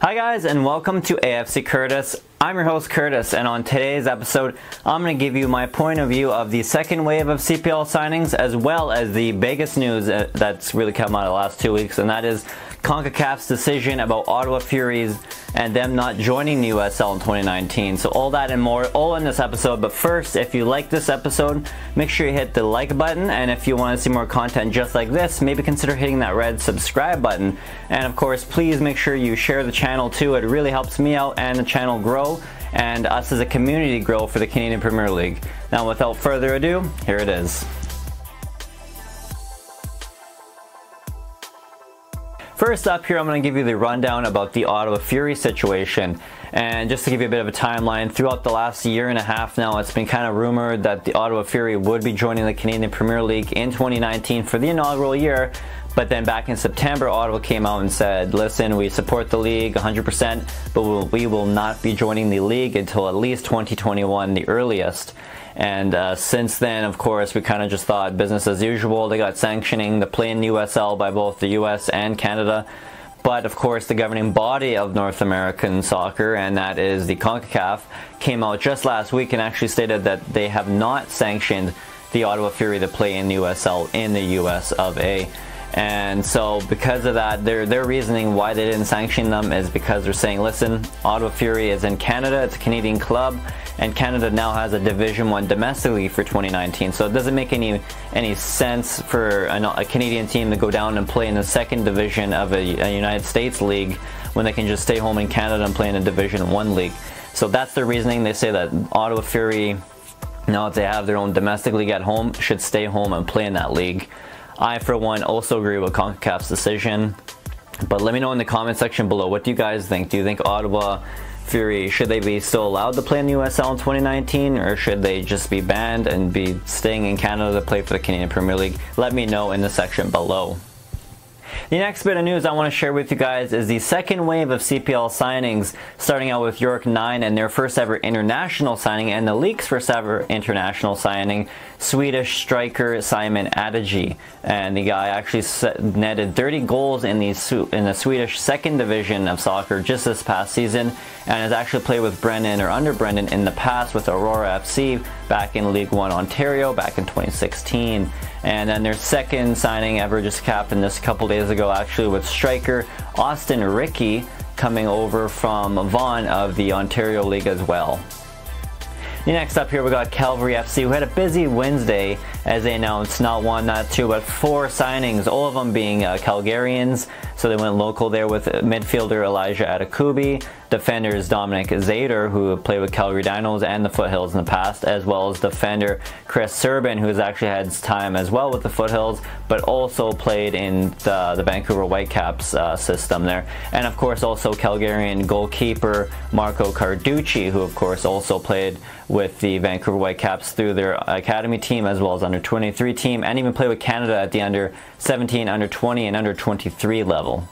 Hi guys and welcome to AFC Curtis. I'm your host Curtis and on today's episode I'm going to give you my point of view of the second wave of CPL signings as well as the biggest news uh, that's really come out of the last two weeks and that is CONCACAF's decision about Ottawa Fury's and them not joining the USL in 2019. So all that and more all in this episode. But first, if you like this episode, make sure you hit the like button. And if you want to see more content just like this, maybe consider hitting that red subscribe button. And of course, please make sure you share the channel too. It really helps me out and the channel grow and us as a community grow for the Canadian Premier League. Now without further ado, here it is. First up here, I'm going to give you the rundown about the Ottawa Fury situation. And just to give you a bit of a timeline, throughout the last year and a half now, it's been kind of rumored that the Ottawa Fury would be joining the Canadian Premier League in 2019 for the inaugural year. But then back in September, Ottawa came out and said, listen, we support the league 100%, but we will not be joining the league until at least 2021, the earliest. And uh, since then, of course, we kind of just thought business as usual. They got sanctioning the play in USL by both the US and Canada. But of course, the governing body of North American soccer, and that is the CONCACAF, came out just last week and actually stated that they have not sanctioned the Ottawa Fury to play in USL in the US of A. And so because of that, their, their reasoning why they didn't sanction them is because they're saying, listen, Ottawa Fury is in Canada, it's a Canadian club, and Canada now has a Division 1 domestically for 2019. So it doesn't make any any sense for a, a Canadian team to go down and play in the second division of a, a United States league when they can just stay home in Canada and play in a Division 1 league. So that's their reasoning. They say that Ottawa Fury, now that they have their own domestic league at home, should stay home and play in that league. I, for one, also agree with CONCACAF's decision. But let me know in the comment section below, what do you guys think? Do you think Ottawa Fury, should they be still allowed to play in the USL in 2019 or should they just be banned and be staying in Canada to play for the Canadian Premier League? Let me know in the section below. The next bit of news I want to share with you guys is the second wave of CPL signings, starting out with York 9 and their first ever international signing, and the league's first ever international signing, Swedish striker Simon Adjei. And the guy actually netted 30 goals in the, in the Swedish second division of soccer just this past season, and has actually played with Brennan or under Brennan in the past with Aurora FC back in League One Ontario back in 2016. And then their second signing ever just happened this couple days ago actually with striker Austin Ricci coming over from Vaughan of the Ontario League as well. Next up here we got Cavalry FC who had a busy Wednesday as they announced not one, not two, but four signings, all of them being uh, Calgarians. So they went local there with midfielder Elijah Adekugbe, defenders Dominick Zator, who played with Calgary Dinos and the Foothills in the past, as well as defender Chris Serban, who has actually had time as well with the Foothills, but also played in the, the Vancouver Whitecaps uh, system there. And of course also Calgarian goalkeeper Marco Carducci, who of course also played with the Vancouver Whitecaps through their academy team as well as under 23 team and even played with Canada at the under 17, under 20 and under 23 level.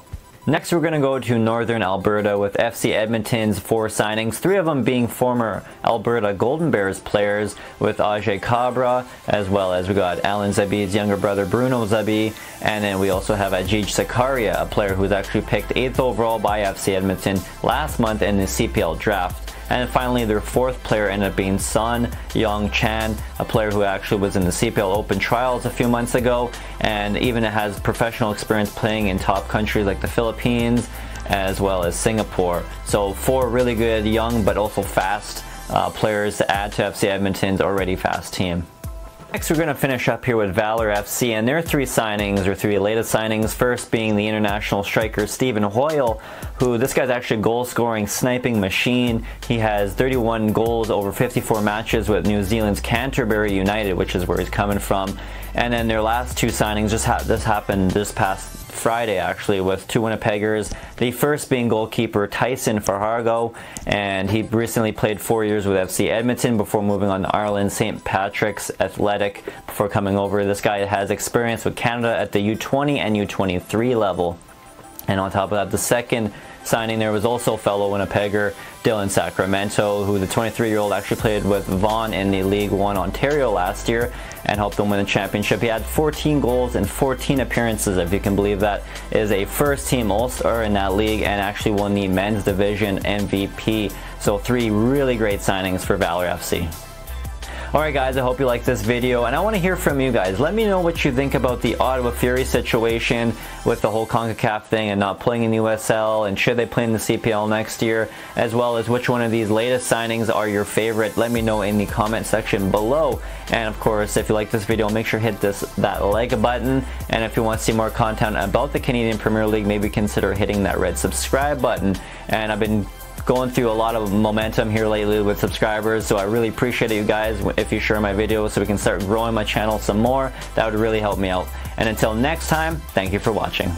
Next, we're going to go to Northern Alberta with FC Edmonton's four signings, three of them being former Alberta Golden Bears players with Ajay Cabra, as well as we got Allan Zebie's younger brother Bruno Zebie, and then we also have Ajeej Sarkaria, a player who's actually picked 8th overall by FC Edmonton last month in the CPL draft. And finally, their fourth player ended up being Son Young Chan, a player who actually was in the CPL Open trials a few months ago and even has professional experience playing in top countries like the Philippines as well as Singapore. So four really good young but also fast uh, players to add to FC Edmonton's already fast team. Next, we're going to finish up here with Valour FC and their three signings, or three latest signings. First being the international striker Stephen Hoyle, who this guy's actually a goal scoring sniping machine. He has 31 goals over 54 matches with New Zealand's Canterbury United, which is where he's coming from. And then their last two signings, just ha this happened this past Friday actually with two Winnipeggers. The first being goalkeeper Tyson Farago, and he recently played four years with FC Edmonton before moving on to Ireland St. Patrick's Athletic before coming over. This guy has experience with Canada at the U20 and U23 level. And on top of that, the second signing there was also fellow Winnipegger Dylan Sacramento, who the 23-year-old actually played with Vaughan in the League One Ontario last year and helped them win the championship. He had 14 goals and 14 appearances, if you can believe that, is a first-team All-Star in that league and actually won the men's division MVP. So three really great signings for Valour FC. Alright guys, I hope you liked this video and I want to hear from you guys. Let me know what you think about the Ottawa Fury situation with the whole CONCACAF thing and not playing in the USL and should they play in the CPL next year as well as which one of these latest signings are your favorite. Let me know in the comment section below and of course if you like this video make sure hit this that like button and if you want to see more content about the Canadian Premier League maybe consider hitting that red subscribe button and I've been going through a lot of momentum here lately with subscribers so I really appreciate it you guys if you share my videos so we can start growing my channel some more. That would really help me out. And until next time thank you for watching